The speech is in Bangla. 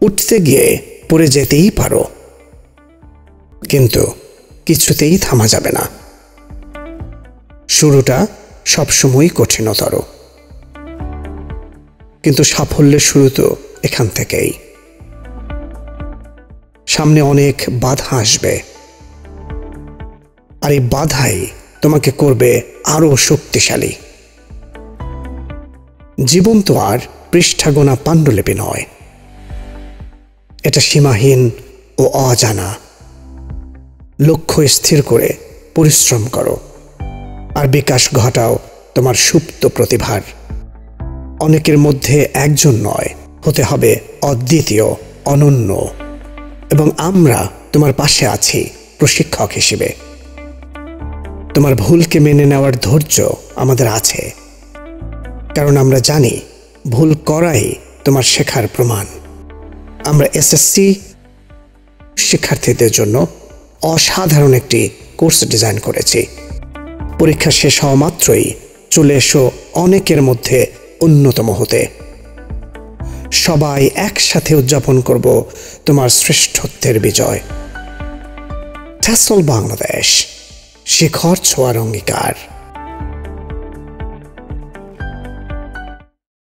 উঠতে গিয়ে পড়ে যেতেই পারো। কিন্তু কিছুতেই থামা যাবে না। শুরুটা সবসময়ই কঠিনতর। কিন্তু সাফল্যের শুরু তো এখান থেকেই। সামনে অনেক বাধা আসবে। আর এই বাধাই তোমাকে করবে আরও শক্তিশালী। জীবন তো আর পৃষ্ঠাগোনা পাণ্ডুলিপি নয়। এটা সীমাহীন ও অজানা। লক্ষ্য স্থির করে পরিশ্রম করো আর বিকাশ ঘটাও তোমার সুপ্ত প্রতিভার। অনেকের মধ্যে একজন নয়, হতে হবে অদ্বিতীয়, অনন্য। এবং আমরা তোমার পাশে আছি প্রশিক্ষক হিসেবে। তোমার ভুলকে মেনে নেওয়ার ধৈর্য আমাদের আছে। কারণ আমরা জানি ভুল করাই তোমার শেখার প্রমাণ। আমরা এসএসসি শিক্ষার্থীদের জন্য অসাধারণ একটি কোর্স ডিজাইন করেছি। পরীক্ষা শেষ হওয়া মাত্রই চলে এসো অনেকের মধ্যে অন্যতম হতে। সবাই একসাথে উদযাপন করব তোমার শ্রেষ্ঠত্বের বিজয়। ট্যাসল বাংলাদেশ, শিখর ছোঁয়ার অঙ্গীকার।